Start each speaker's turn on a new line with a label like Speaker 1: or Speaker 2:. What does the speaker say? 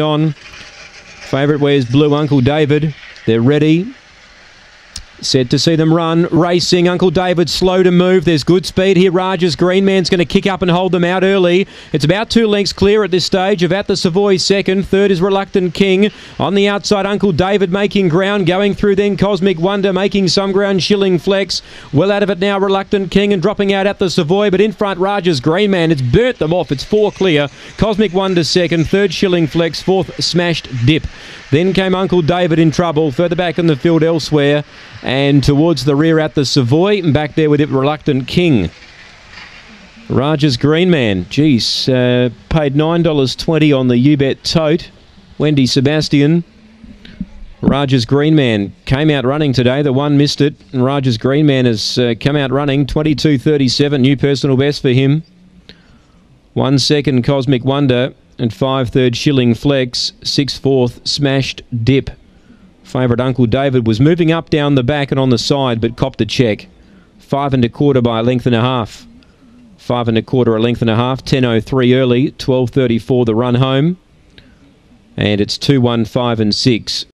Speaker 1: on. Favourite wears blue Uncle David. They're ready. Said to see them run. Racing. Uncle David slow to move. There's good speed here. Raj's Green Man's going to kick up and hold them out early. It's about two lengths clear at this stage of At the Savoy second. Third is Reluctant King. On the outside, Uncle David making ground. Going through then Cosmic Wonder making some ground. Shilling Flex. Well out of it now, Reluctant King and dropping out at the Savoy. But in front, Raj's Green Man. It's burnt them off. It's four clear. Cosmic Wonder second. Third Shilling Flex. Fourth Smashed Dip. Then came Uncle David in trouble. Further back in the field elsewhere and towards the rear at the Savoy. And back there with it, Reluctant King. Raj's Green Man, geez, uh, paid $9.20 on the Ubet tote. Wendy Sebastian. Raj's Green Man came out running today. The one missed it. And Raj's Green Man has uh, come out running. 22.37, new personal best for him. One second Cosmic Wonder and five third Shilling Flex. Six fourth Smashed Dip. Favourite Uncle David was moving up down the back and on the side, but copped a check. Five and a quarter by a length and a half. Five and a quarter, a length and a half. 10.03 early, 12.34 the run home. And it's 2 1 5 and 6.